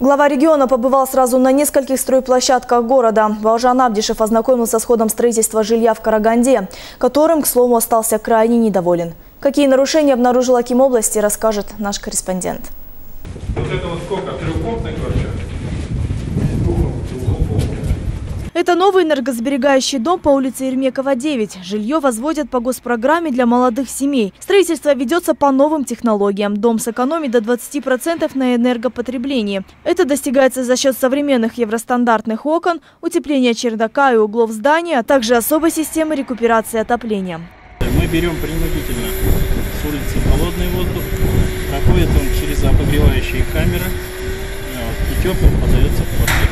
Глава региона побывал сразу на нескольких стройплощадках города. Баужан Абдишев ознакомился с ходом строительства жилья в Караганде, которым, к слову, остался крайне недоволен. Какие нарушения обнаружил Аким области, расскажет наш корреспондент. Вот это вот сколько? Трехкомнатная квартира? Это новый энергосберегающий дом по улице Ермекова, 9. Жилье возводят по госпрограмме для молодых семей. Строительство ведется по новым технологиям. Дом сэкономит до 20% на энергопотреблении. Это достигается за счет современных евростандартных окон, утепления чердака и углов здания, а также особой системы рекуперации отопления. Мы берем принудительно с улицы холодный воздух, проходит он через обогревающие камеры, и теплым подается в квартиру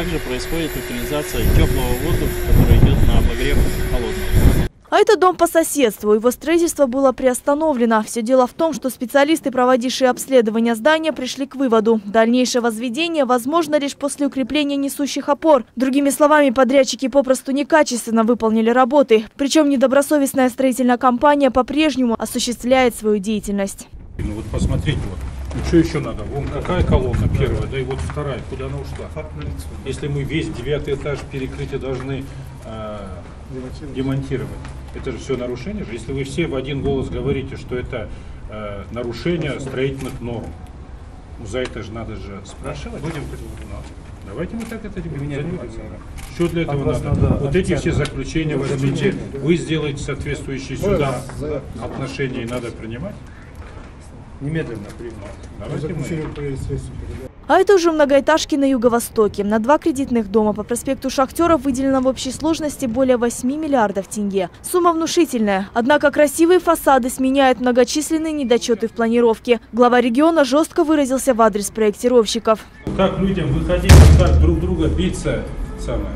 также происходит утилизация теплого воздуха, который идет на обогрев холодного. А это дом по соседству. Его строительство было приостановлено. Все дело в том, что специалисты, проводившие обследование здания, пришли к выводу. Дальнейшее возведение возможно лишь после укрепления несущих опор. Другими словами, подрядчики попросту некачественно выполнили работы. Причем недобросовестная строительная компания по-прежнему осуществляет свою деятельность. Ну вот посмотрите, вот. Ну что еще надо? Вон какая колонна первая, да и вот вторая, куда она ушла? Если мы весь девятый этаж перекрытия должны э, демонтировать. Это же все нарушение же. Если вы все в один голос говорите, что это э, нарушение строительных норм, ну, за это же надо же спрашивать. Будем Давайте мы так это будем заниматься. Что для этого надо? надо? Вот эти все заключения возьмите, вы сделаете соответствующие сюда отношения, и надо принимать. Немедленно примут. Давайте мы. А это уже многоэтажки на юго-востоке. На два кредитных дома по проспекту Шахтеров выделено в общей сложности более 8 миллиардов тенге. Сумма внушительная. Однако красивые фасады сменяют многочисленные недочеты в планировке. Глава региона жестко выразился в адрес проектировщиков. Как людям выходить, как друг друга биться, самое.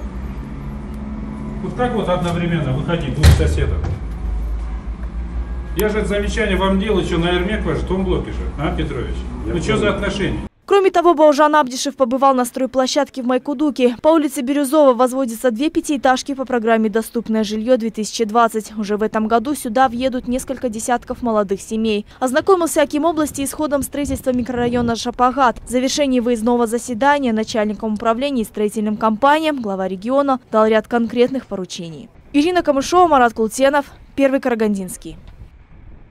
Вот как вот одновременно выходить двух соседов? Я же это замечание вам делаю, что на Эрмек ваш в том блоке же, а, Петрович? Я ну что за отношения? Кроме того, Баужан Абдишев побывал на стройплощадке в Майкудуке. По улице Бирюзова возводятся две пятиэтажки по программе «Доступное жилье-2020». Уже в этом году сюда въедут несколько десятков молодых семей. Ознакомился Аким области исходом строительства микрорайона Шапагат. В завершении выездного заседания начальником управления и строительным компаниям глава региона дал ряд конкретных поручений. Ирина Камышова, Марат Култенов, Первый Карагандинский.